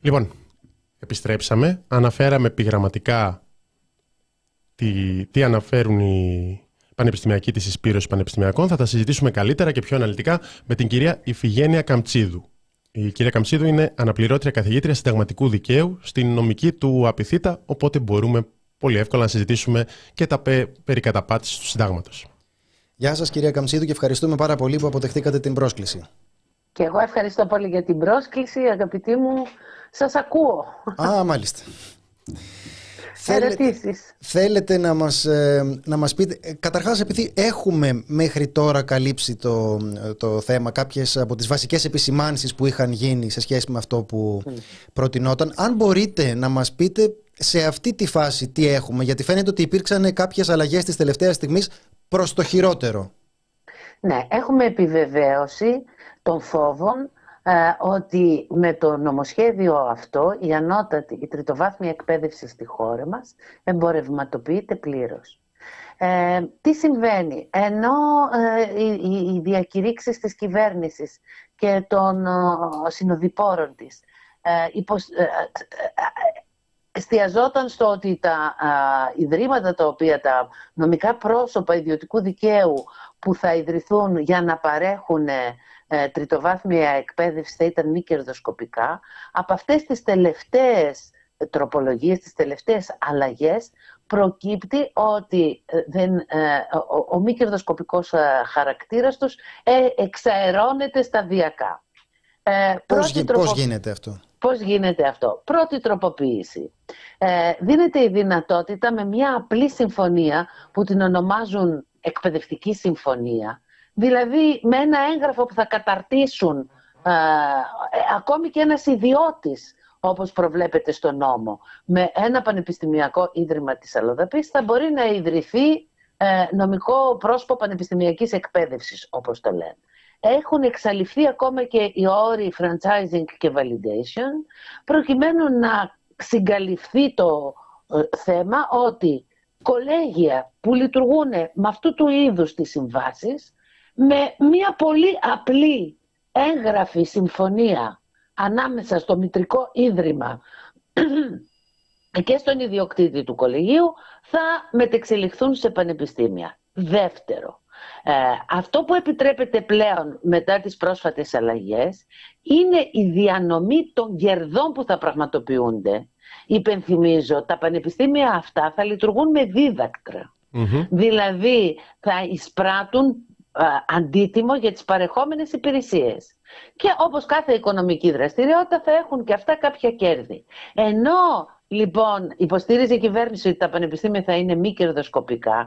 Λοιπόν, επιστρέψαμε. Αναφέραμε επιγραμματικά τι, τι αναφέρουν οι πανεπιστημιακοί της Εισπύρωσης Πανεπιστημιακών. Θα τα συζητήσουμε καλύτερα και πιο αναλυτικά με την κυρία Ιφηγένεια Καμτσίδου. Η κυρία Καμτσίδου είναι αναπληρώτρια καθηγήτρια συνταγματικού δικαίου στην νομική του Απιθύτα, οπότε μπορούμε πολύ εύκολα να συζητήσουμε και τα περί καταπάτησης του συντάγματος. Γεια σας κυρία Καμτσίδου και ευχαριστούμε πάρα πολύ που αποτεχτήκατε την πρόσκληση. Και εγώ ευχαριστώ πολύ για την πρόσκληση, αγαπητοί μου. Σας ακούω. Α, μάλιστα. Θέλετε, θέλετε να μας, ε, να μας πείτε, ε, καταρχάς επειδή έχουμε μέχρι τώρα καλύψει το, το θέμα κάποιες από τις βασικές επισημάνσεις που είχαν γίνει σε σχέση με αυτό που mm. προτινόταν, αν μπορείτε να μας πείτε σε αυτή τη φάση τι έχουμε, γιατί φαίνεται ότι υπήρξαν κάποιες αλλαγές της τελευταίας στιγμής προς το χειρότερο. Ναι, έχουμε επιβεβαίωση των φόβων ε, ότι με το νομοσχέδιο αυτό η ανώτατη, η τριτοβάθμια εκπαίδευση στη χώρα μας εμπορευματοποιείται πλήρως. Ε, τι συμβαίνει, ενώ ε, οι, οι διακηρύξεις της κυβέρνησης και των ε, συνοδοιπόρων της ε, εστιαζόταν στο ότι τα ιδρύματα τα οποία τα νομικά πρόσωπα ιδιωτικού δικαίου που θα ιδρυθούν για να παρέχουν ε, τριτοβάθμια εκπαίδευση θα ήταν μη κερδοσκοπικά. Από αυτές τις τελευταίες τροπολογίες, τις τελευταίες αλλαγές προκύπτει ότι ε, δεν, ε, ο, ο μη κερδοσκοπικός χαρακτήρας τους εξαερώνεται σταδιακά. Πώς, πώς γίνεται αυτό; Πώς γίνεται αυτό; Πρώτη τροποποίηση. Ε, δίνεται η δυνατότητα με μια απλή συμφωνία που την ονομάζουν εκπαιδευτική συμφωνία, δηλαδή με ένα έγγραφο που θα καταρτήσουν ε, ακόμη και ένας ιδιώτης όπως προβλέπεται στο νόμο, με ένα πανεπιστημιακό ίδρυμα της Αλοδαπής θα μπορεί να ιδρυθεί ε, νομικό πρόσωπο πανεπιστημιακής εκπαίδευσης, όπως το λένε. Έχουν εξαλειφθεί ακόμα και οι όροι franchising και validation προκειμένου να συγκαλυφθεί το ε, θέμα ότι κολέγια που λειτουργούν με αυτού του είδους τις συμβάσεις με μια πολύ απλή έγγραφη συμφωνία ανάμεσα στο μητρικό ίδρυμα και στον ιδιοκτήτη του κολεγίου θα μετεξελιχθούν σε πανεπιστήμια. Δεύτερο, ε, αυτό που επιτρέπεται πλέον μετά τις πρόσφατες αλλαγές είναι η διανομή των κερδών που θα πραγματοποιούνται. Υπενθυμίζω, τα πανεπιστήμια αυτά θα λειτουργούν με διδακτρα Δηλαδή θα εισπράττουν ε, αντίτιμο για τις παρεχόμενες υπηρεσίες. Και όπως κάθε οικονομική δραστηριότητα θα έχουν και αυτά κάποια κέρδη. Ενώ Λοιπόν, υποστήριζε η κυβέρνηση ότι τα πανεπιστήμια θα είναι μη κερδοσκοπικά.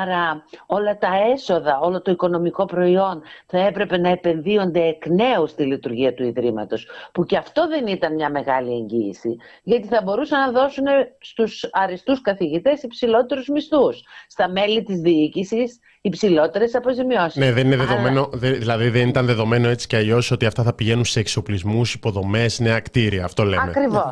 Άρα όλα τα έσοδα, όλο το οικονομικό προϊόν θα έπρεπε να επενδύονται εκ νέου στη λειτουργία του Ιδρύματος. Που και αυτό δεν ήταν μια μεγάλη εγγύηση. Γιατί θα μπορούσαν να δώσουν στους αριστούς καθηγητές υψηλότερους μισθούς. Στα μέλη της διοίκησης υψηλότερες αποζημιώσεις. Ναι, δεν είναι δεδομένο, δηλαδή δεν ήταν δεδομένο έτσι κι αλλιώς ότι αυτά θα πηγαίνουν σε εξοπλισμούς, υποδομές, νέα κτίρια. Αυτό λέμε. Ακριβώς.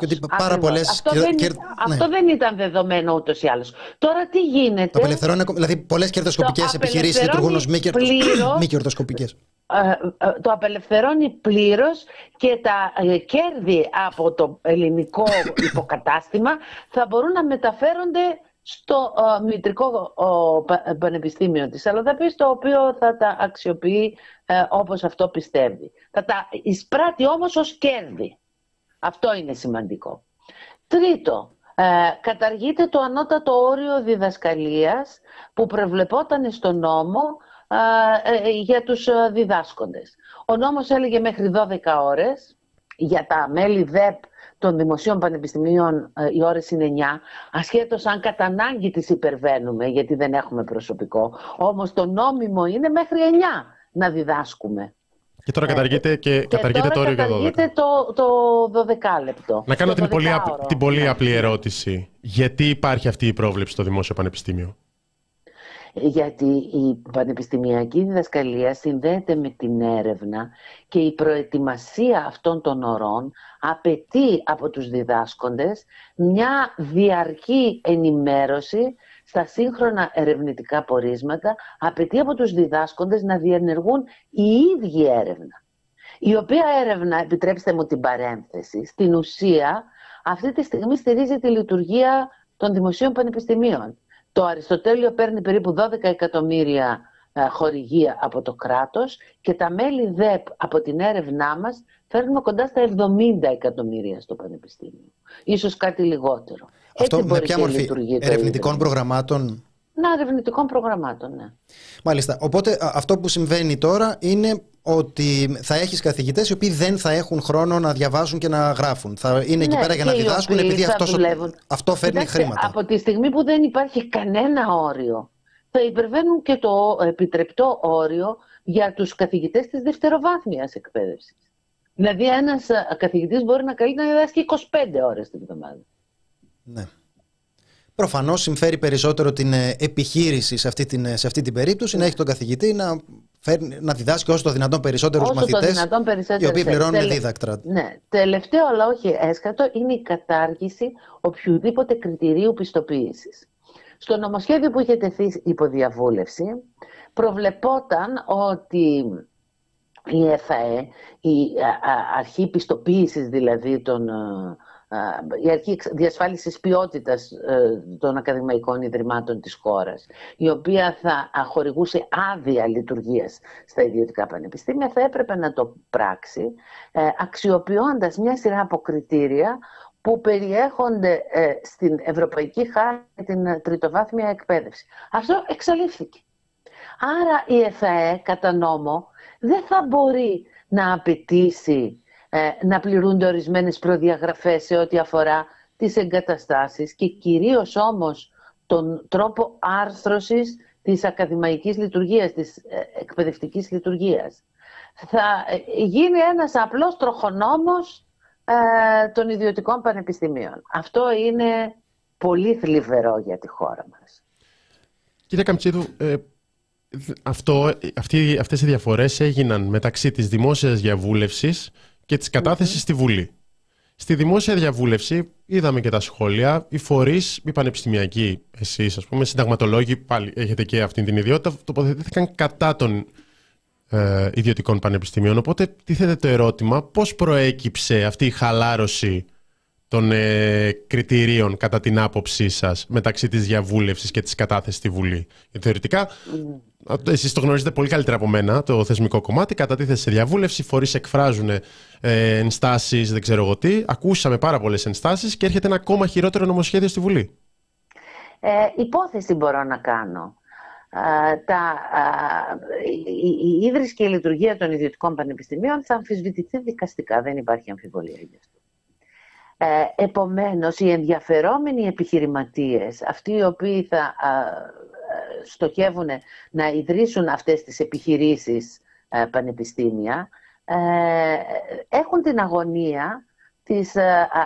Αυτό, δεν, αυτό δεν ήταν δεδομένο ούτως ή άλλως. Τώρα τι γίνεται; Το απελευθερώνει, δηλαδή πολλές κερδοσκοπικές επιχειρήσεις λειτουργούν ως μη κερδοσκοπικές. Ε, ε, το απελευθερώνει πλήρως και τα ε, κέρδη από το ελληνικό υποκατάστημα θα μπορούν να μεταφέρονται στο uh, μητρικό uh, πανεπιστήμιο της Αλοδαπής, το οποίο θα τα αξιοποιεί uh, όπως αυτό πιστεύει. Θα τα εισπράττει όμως ως κέρδη. Αυτό είναι σημαντικό. Τρίτο, καταργείται το ανώτατο όριο διδασκαλίας που προβλεπόταν στο νόμο για τους διδάσκοντες. Ο νόμος έλεγε μέχρι 12 ώρες για τα μέλη ΔΕΠ των δημοσίων πανεπιστημίων ε, οι ώρες είναι 9, ασχέτως αν κατά ανάγκη τις υπερβαίνουμε γιατί δεν έχουμε προσωπικό. Όμως το νόμιμο είναι μέχρι 9 να διδάσκουμε. Και τώρα καταργείται, και, και καταργείται το όριο για 12. Καταργείται το, το 12 λεπτό. Να κάνω την πολύ, την πολύ απλή ερώτηση. Γιατί υπάρχει αυτή η πρόβλεψη στο Δημόσιο Πανεπιστήμιο; Γιατί η πανεπιστημιακή διδασκαλία συνδέεται με την έρευνα και η προετοιμασία αυτών των ορών απαιτεί από τους διδάσκοντες μια διαρκή ενημέρωση στα σύγχρονα ερευνητικά πορίσματα, απαιτεί από τους διδάσκοντες να διενεργούν η ίδια έρευνα. η οποία έρευνα, επιτρέψτε μου την παρένθεση, στην ουσία αυτή τη στιγμή στηρίζει τη λειτουργία των δημοσίων πανεπιστημίων. Το Αριστοτέλειο παίρνει περίπου 12 εκατομμύρια ε, χορηγία από το κράτος και τα μέλη ΔΕΠ από την έρευνά μας φέρνουμε κοντά στα 70 εκατομμύρια στο Πανεπιστήμιο. Ίσως κάτι λιγότερο. Αυτό με ποια μορφή; ερευνητικών προγραμμάτων; Να, ερευνητικών προγραμμάτων, ναι. Μάλιστα. Οπότε αυτό που συμβαίνει τώρα είναι ότι θα έχεις καθηγητές οι οποίοι δεν θα έχουν χρόνο να διαβάζουν και να γράφουν. Θα είναι εκεί ναι, πέρα για να διδάσκουν επειδή αυτός, αυτό φέρνει χρήματα. Από τη στιγμή που δεν υπάρχει κανένα όριο, θα υπερβαίνουν και το επιτρεπτό όριο για τους καθηγητές της δευτεροβάθμιας εκπαίδευσης. Δηλαδή ένας καθηγητής μπορεί να καλεί να διδάσκει 25 ώρες την εβδομάδα. Ναι. Προφανώς συμφέρει περισσότερο την ε, επιχείρηση σε αυτή την, ε, σε αυτή την περίπτωση να έχει τον καθηγητή να, φέρνει, να διδάσκει όσο το δυνατόν περισσότερους μαθητές. Οι οποίοι πληρώνουν Τελε... δίδακτρα. Ναι. Τελευταίο, αλλά όχι έσχατο, είναι η κατάργηση οποιοδήποτε κριτηρίου πιστοποίησης. Στο νομοσχέδιο που είχε τεθεί υποδιαβούλευση, προβλεπόταν ότι η ΕΦΑΕ, η αρχή πιστοποίησης δηλαδή των η αρχή διασφάλισης ποιότητας ε, των ακαδημαϊκών ιδρυμάτων της χώρας, η οποία θα χορηγούσε άδεια λειτουργίας στα ιδιωτικά πανεπιστήμια, θα έπρεπε να το πράξει ε, αξιοποιώντας μια σειρά από κριτήρια που περιέχονται ε, στην Ευρωπαϊκή Χάρη την τριτοβάθμια εκπαίδευση. Αυτό εξαλείφθηκε. Άρα η ΕΦΑΕ κατά νόμο δεν θα μπορεί να απαιτήσει ε, να πληρούνται ορισμένες προδιαγραφές σε ό,τι αφορά τις εγκαταστάσεις και κυρίως όμως τον τρόπο άρθρωσης της ακαδημαϊκής λειτουργίας, της ε, εκπαιδευτικής λειτουργίας. Θα ε, γίνει ένας απλός τροχονόμος των ιδιωτικών πανεπιστημίων. Αυτό είναι πολύ θλιβερό για τη χώρα μας. Κύριε Καμτσίδου, αυτό, αυτοί, αυτές οι διαφορές έγιναν μεταξύ της δημόσιας διαβούλευσης και της κατάθεσης στη Βουλή. Στη δημόσια διαβούλευση είδαμε και τα σχόλια. Οι φορείς, οι πανεπιστημιακοί, εσείς, ας πούμε, συνταγματολόγοι, πάλι έχετε και αυτή την ιδιότητα, τοποθετήθηκαν κατά των ε, ιδιωτικών πανεπιστημίων. Οπότε τίθεται το ερώτημα πώς προέκυψε αυτή η χαλάρωση των ε, κριτηρίων κατά την άποψή σας μεταξύ της διαβούλευσης και της κατάθεσης στη Βουλή. Γιατί θεωρητικά, mm. εσείς το γνωρίζετε πολύ καλύτερα από μένα, το θεσμικό κομμάτι, κατατίθεται σε διαβούλευση, φορείς εκφράζουν ε, ενστάσεις, δεν ξέρω εγώ τι, ακούσαμε πάρα πολλές ενστάσεις και έρχεται ένα ακόμα χειρότερο νομοσχέδιο στη Βουλή. Ε, υπόθεση μπορώ να κάνω. τα, η, η ίδρυση και η λειτουργία των ιδιωτικών πανεπιστημίων θα αμφισβητηθεί δικαστικά, δεν υπάρχει αμφιβολία γι' αυτό. Ε, επομένως, οι ενδιαφερόμενοι επιχειρηματίες, αυτοί οι οποίοι θα ε, στοχεύουν να ιδρύσουν αυτές τις επιχειρήσεις ε, πανεπιστήμια, έχουν την αγωνία της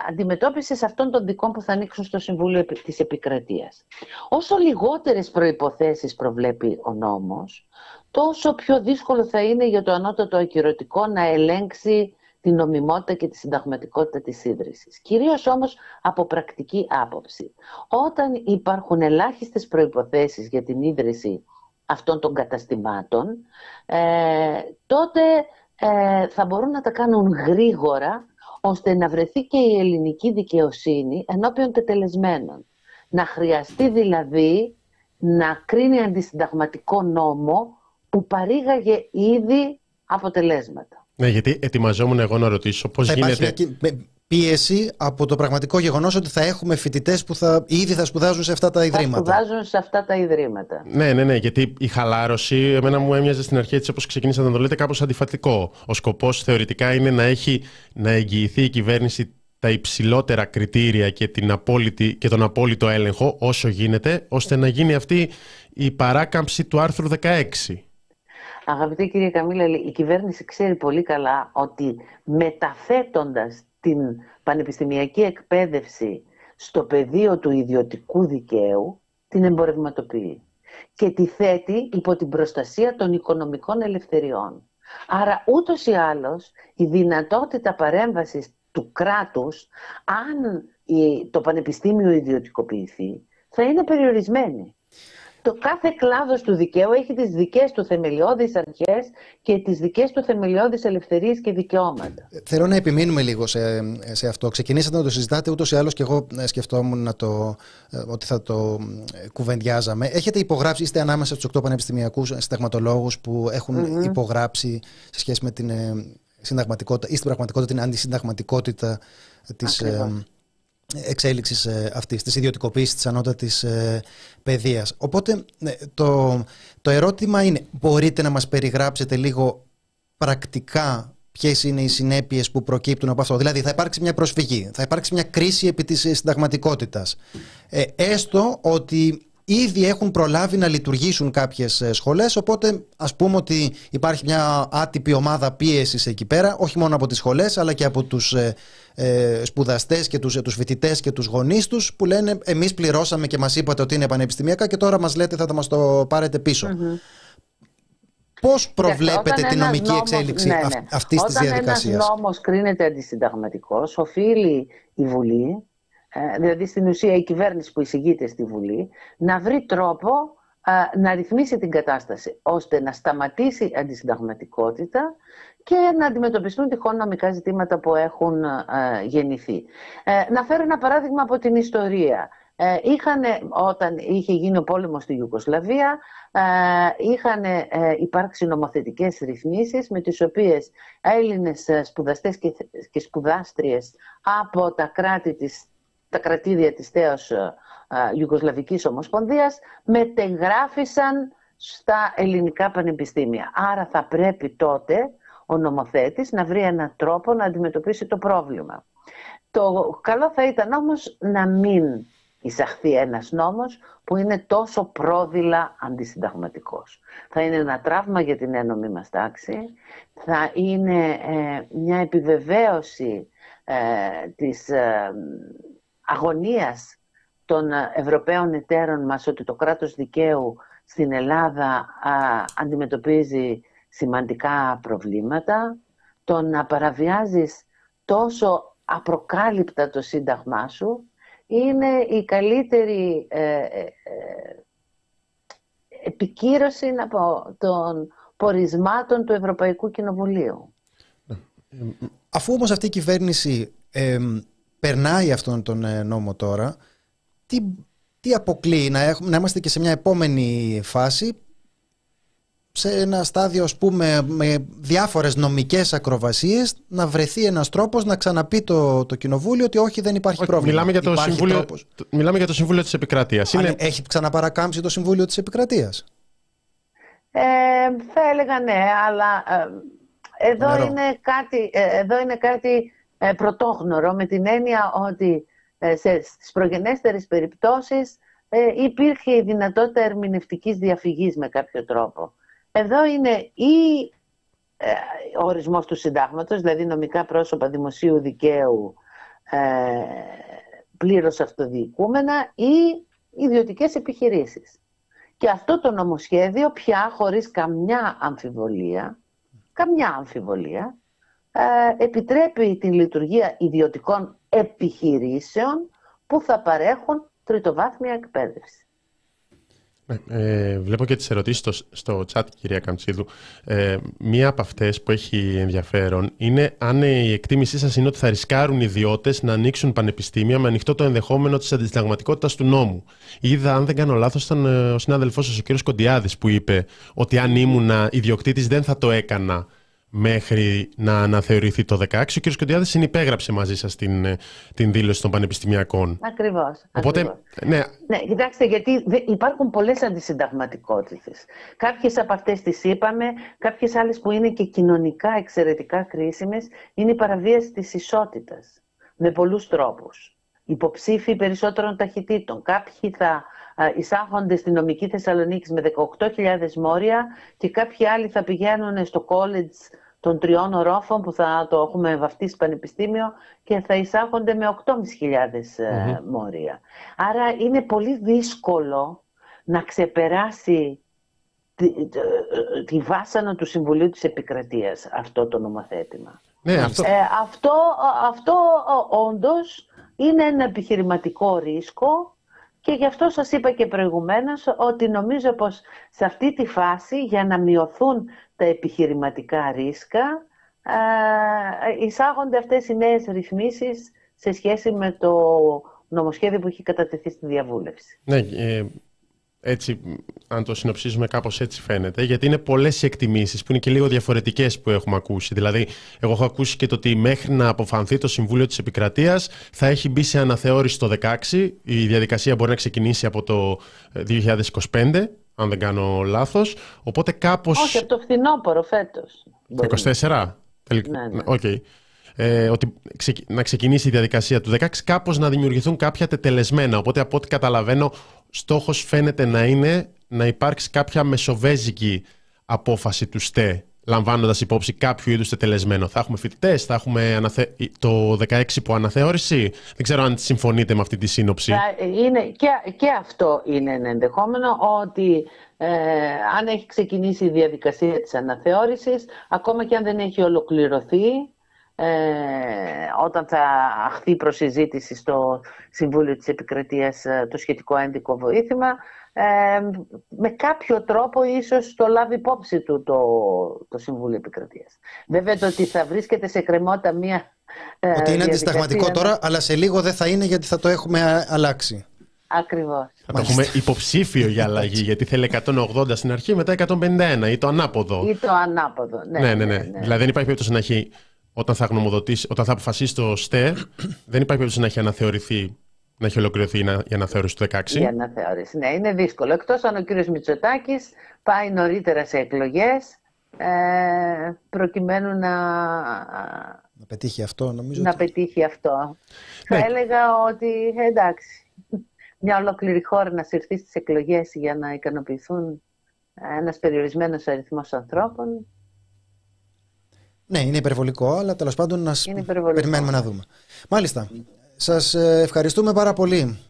αντιμετώπισης αυτών των δικών που θα ανοίξουν στο Συμβούλιο της Επικρατείας. Όσο λιγότερες προϋποθέσεις προβλέπει ο νόμος, τόσο πιο δύσκολο θα είναι για το ανώτατο ακυρωτικό να ελέγξει την νομιμότητα και τη συνταγματικότητα της ίδρυσης. Κυρίως όμως από πρακτική άποψη. Όταν υπάρχουν ελάχιστες προϋποθέσεις για την ίδρυση αυτών των καταστημάτων, ε, τότε ε, θα μπορούν να τα κάνουν γρήγορα, ώστε να βρεθεί και η ελληνική δικαιοσύνη ενώπιον τετελεσμένων. Να χρειαστεί δηλαδή να κρίνει αντισυνταγματικό νόμο που παρήγαγε ήδη αποτελέσματα. Ναι, γιατί ετοιμαζόμουν εγώ να ρωτήσω πώς γίνεται. Πίεση από το πραγματικό γεγονός ότι θα έχουμε φοιτητές που θα, ήδη θα σπουδάζουν σε αυτά τα ιδρύματα. Θα σπουδάζουν σε αυτά τα ιδρύματα. Ναι, ναι, ναι. Γιατί η χαλάρωση, εμένα μου έμοιαζε στην αρχή έτσι όπως ξεκινήσατε να το λέτε, κάπως αντιφατικό. Ο σκοπός θεωρητικά είναι να, έχει, να εγγυηθεί η κυβέρνηση τα υψηλότερα κριτήρια και, την απόλυτη, και τον απόλυτο έλεγχο όσο γίνεται, ώστε να γίνει αυτή η παράκαμψη του άρθρου 16. Αγαπητή κυρία Καμίλα, η κυβέρνηση ξέρει πολύ καλά ότι μεταθέτοντας την πανεπιστημιακή εκπαίδευση στο πεδίο του ιδιωτικού δικαίου, την εμπορευματοποιεί και τη θέτει υπό την προστασία των οικονομικών ελευθεριών. Άρα ούτως ή άλλως η δυνατότητα παρέμβασης του κράτους, αν το πανεπιστήμιο ιδιωτικοποιηθεί, θα είναι περιορισμένη. Το κάθε κλάδος του δικαίου έχει τις δικές του θεμελιώδεις αρχές και τις δικές του θεμελιώδεις ελευθερίες και δικαιώματα. Ε, θέλω να επιμείνουμε λίγο σε, σε αυτό. Ξεκινήσατε να το συζητάτε ούτως ή άλλως και εγώ ε, σκεφτόμουν να το, ε, ότι θα το κουβεντιάζαμε. Έχετε υπογράψει, είστε ανάμεσα στους 8 πανεπιστημιακούς συνταγματολόγους που εχουν υπογράψει σε σχέση με την συνταγματικότητα ή στην πραγματικότητα την αντισυνταγματικότητα της, εξέλιξη ε, αυτής, της ιδιωτικοποίησης της ανώτατης ε, παιδείας. Οπότε ε, το, το ερώτημα είναι, μπορείτε να μας περιγράψετε λίγο πρακτικά ποιες είναι οι συνέπειες που προκύπτουν από αυτό. Δηλαδή, θα υπάρξει μια προσφυγή, θα υπάρξει μια κρίση επί της συνταγματικότητας. Ε, έστω ότι ήδη έχουν προλάβει να λειτουργήσουν κάποιες σχολές. Οπότε, ας πούμε ότι υπάρχει μια άτυπη ομάδα πίεσης εκεί πέρα, όχι μόνο από τις σχολές, αλλά και από τους ε, σπουδαστές και τους τους φοιτητές και τους γονείς τους που λένε Εμείς πληρώσαμε και μας είπατε ότι είναι πανεπιστημιακά και τώρα μας λέτε θα μας το πάρετε πίσω. Mm-hmm. Πώς προβλέπετε την νομική νόμος, εξέλιξη ναι, ναι. αυτής της διαδικασία. Όταν ένας νόμος κρίνεται αντισυνταγματικός, οφείλει η Βουλή, ε, δηλαδή στην ουσία η κυβέρνηση που εισηγείται στη Βουλή, να βρει τρόπο ε, να ρυθμίσει την κατάσταση ώστε να σταματήσει η αντισυνταγματικότητα και να αντιμετωπιστούν τυχόν νομικά ζητήματα που έχουν ε, γεννηθεί. Ε, να φέρω ένα παράδειγμα από την ιστορία. Ε, είχαν, όταν είχε γίνει ο πόλεμος στη Ιουγκοσλαβία, ε, είχαν ε, υπάρξει νομοθετικές ρυθμίσεις με τις οποίες Έλληνες σπουδαστές και, και σπουδάστριες από τα, κράτη της, τα κρατήδια της τέως ε, Ιουγκοσλαβικής Ομοσπονδίας μετεγράφησαν στα ελληνικά πανεπιστήμια. Άρα θα πρέπει τότε ο νομοθέτης να βρει έναν τρόπο να αντιμετωπίσει το πρόβλημα. Το καλό θα ήταν όμως να μην εισαχθεί ένας νόμος που είναι τόσο πρόδειλα αντισυνταγματικός. Θα είναι ένα τραύμα για την ένωμη μας τάξη, θα είναι ε, μια επιβεβαίωση ε, της ε, αγωνίας των Ευρωπαίων εταίρων μας ότι το κράτος δικαίου στην Ελλάδα αντιμετωπίζει σημαντικά προβλήματα, το να παραβιάζεις τόσο απροκάλυπτα το σύνταγμά σου είναι η καλύτερη ε, ε, ε επικύρωση από των πορισμάτων του Ευρωπαϊκού Κοινοβουλίου. Αφού όμως αυτή η κυβέρνηση περνάει αυτόν τον ε, νόμο τώρα, τι, τι αποκλείει να, έχουμε, να είμαστε και σε μια επόμενη φάση σε ένα στάδιο ας πούμε με διάφορες νομικές ακροβασίες να βρεθεί ένας τρόπος να ξαναπεί το, το κοινοβούλιο ότι όχι δεν υπάρχει πρόβλημα. Μιλάμε για, το συμβούλιο, μιλάμε για το Συμβούλιο της Επικρατείας. Είναι... Έχει ξαναπαρακάμψει το Συμβούλιο της Επικρατείας. Ε, θα έλεγα ναι, αλλά ε, εδώ, είναι κάτι, ε, εδώ είναι κάτι ε, πρωτόγνωρο με την έννοια ότι ε, σε, στις προγενέστερες περιπτώσεις υπήρχε η δυνατότητα ερμηνευτικής διαφυγής με κάποιο τρόπο. Εδώ είναι ή ε, ο ορισμός του συντάγματος, δηλαδή νομικά πρόσωπα δημοσίου δικαίου ε, πλήρως αυτοδιοικούμενα ή ιδιωτικές επιχειρήσεις. Και αυτό το νομοσχέδιο πια χωρίς καμιά αμφιβολία, καμιά αμφιβολία, ε, επιτρέπει την λειτουργία ιδιωτικών επιχειρήσεων που θα παρέχουν τριτοβάθμια εκπαίδευση. Ε, βλέπω και τις ερωτήσεις στο, στο chat, κυρία Καμτσίδου. Ε, μία από αυτές που έχει ενδιαφέρον είναι αν η εκτίμησή σας είναι ότι θα ρισκάρουν οι ιδιώτες να ανοίξουν πανεπιστήμια με ανοιχτό το ενδεχόμενο της αντισυνταγματικότητας του νόμου. Είδα, αν δεν κάνω λάθος, ήταν ε, ο συνάδελφός σας, ο κύριος Κοντιάδης, που είπε ότι αν ήμουν ιδιοκτήτης δεν θα το έκανα μέχρι να αναθεωρηθεί το 16. Ο κ. Κοντιάδης συνυπέγραψε μαζί σας την, ε, την δήλωση των πανεπιστημιακών. Ακριβώς. Οπότε, ακριβώς. Ναι. ναι, κοιτάξτε, γιατί υπάρχουν πολλές αντισυνταγματικότητες. Κάποιες από αυτές τις είπαμε, κάποιες άλλες που είναι και κοινωνικά εξαιρετικά κρίσιμες, είναι η παραβίαση της ισότητας. Με πολλούς τρόπους. Υποψήφοι περισσότερων ταχυτήτων. Κάποιοι θα εισάγονται στη νομική Θεσσαλονίκη με 18.000 μόρια και κάποιοι άλλοι θα πηγαίνουν στο college των τριών ορόφων που θα το έχουμε βαφτίσει πανεπιστήμιο και θα εισάγονται με 8.500 mm μόρια. Άρα είναι πολύ δύσκολο να ξεπεράσει τη, τη, βάσανα του Συμβουλίου της Επικρατείας αυτό το νομοθέτημα. Ναι, αυτό... Ε, αυτό, αυτό όντως είναι ένα επιχειρηματικό ρίσκο Και γι' αυτό σας είπα και προηγουμένως ότι νομίζω πως σε αυτή τη φάση για να μειωθούν τα επιχειρηματικά ρίσκα εισάγονται αυτές οι νέες ρυθμίσεις σε σχέση με το νομοσχέδιο που έχει κατατεθεί στη διαβούλευση. Ναι, ε, έτσι, αν το συνοψίζουμε κάπως έτσι φαίνεται, γιατί είναι πολλές οι εκτιμήσεις που είναι και λίγο διαφορετικές που έχουμε ακούσει. Δηλαδή, εγώ έχω ακούσει και το ότι μέχρι να αποφανθεί το Συμβούλιο της Επικρατείας θα έχει μπει σε αναθεώρηση το 2016. Η διαδικασία μπορεί να ξεκινήσει από το 2025, ε, αν δεν κάνω λάθος. Οπότε κάπως... Όχι, από το φθινόπωρο φέτος. Το 24? Ναι, ναι. Okay. Ε, ότι να ξεκινήσει η διαδικασία του 16 κάπως να δημιουργηθούν κάποια τετελεσμένα. Οπότε από ό,τι καταλαβαίνω στόχος φαίνεται να είναι να υπάρξει κάποια μεσοβέζικη απόφαση του ΣΤΕ λαμβάνοντας υπόψη κάποιο είδους τετελεσμένο. Θα έχουμε φοιτητές, θα έχουμε αναθε... το 16 που αναθεώρηση. Δεν ξέρω αν συμφωνείτε με αυτή τη σύνοψη. Είναι, και, και αυτό είναι ένα ενδεχόμενο ότι ε, αν έχει ξεκινήσει η διαδικασία της αναθεώρησης, ακόμα και αν δεν έχει ολοκληρωθεί, ε, όταν θα αχθεί προσυζήτηση στο Συμβούλιο της Επικρατείας ε, το σχετικό ένδικο βοήθημα, ε, με κάποιο τρόπο ίσως το λάβει υπόψη του το, το Συμβούλιο Επικρατείας. Βέβαια το ότι θα βρίσκεται σε κρεμότητα μία ε, Ότι είναι αντισταγματικό τώρα, αλλά σε λίγο δεν θα είναι γιατί θα το έχουμε αλλάξει. Ακριβώς. Θα το έχουμε υποψήφιο για αλλαγή, γιατί θέλει 180 στην αρχή, μετά 151 ή το ανάποδο. Ή το ανάποδο, ναι. Ναι, ναι, ναι. ναι. Δηλαδή δεν υπάρχει περίπτωση να έχει, όταν θα γνωμοδοτήσει, όταν θα αποφασίσει το ΣΤΕ, δεν υπάρχει περίπτωση να έχει αναθεωρηθεί, να έχει ολοκληρωθεί η αναθεώρηση του 16. Η αναθεώρηση, ναι, είναι δύσκολο. Εκτός αν ο κύριος Μητσοτάκης πάει νωρίτερα σε εκλογές, ε, προκειμένου να. Να πετύχει αυτό, νομίζω. Να πετύχει αυτό. Ναι. Θα έλεγα ότι εντάξει μια ολόκληρη χώρα να συρθεί στις εκλογές για να ικανοποιηθούν ένας περιορισμένος αριθμός ανθρώπων. Ναι, είναι υπερβολικό, αλλά τέλος πάντων να περιμένουμε να δούμε. Μάλιστα. Σας ε, ευχαριστούμε πάρα πολύ